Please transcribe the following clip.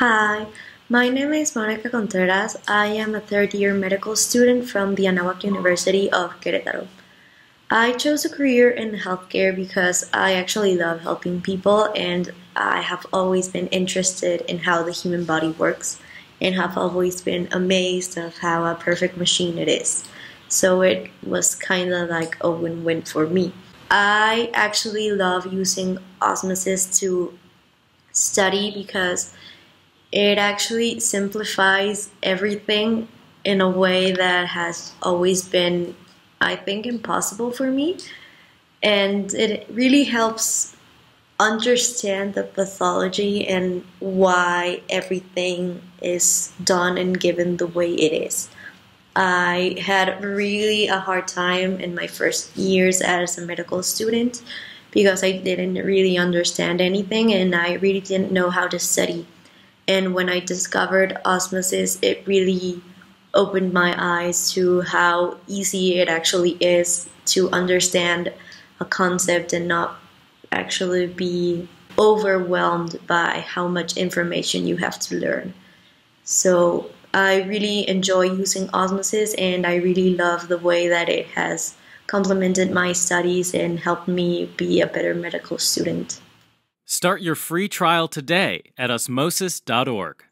Hi, my name is Monica Contreras. I am a third year medical student from the Anáhuac University of Querétaro. I chose a career in healthcare because I actually love helping people and I have always been interested in how the human body works and have always been amazed of how a perfect machine it is. So it was kind of like a win-win for me. I actually love using osmosis to study because it actually simplifies everything in a way that has always been, I think, impossible for me. And it really helps understand the pathology and why everything is done and given the way it is. I had really a hard time in my first years as a medical student because I didn't really understand anything and I really didn't know how to study. And when I discovered osmosis, it really opened my eyes to how easy it actually is to understand a concept and not actually be overwhelmed by how much information you have to learn. So I really enjoy using osmosis and I really love the way that it has complemented my studies and helped me be a better medical student. Start your free trial today at osmosis.org.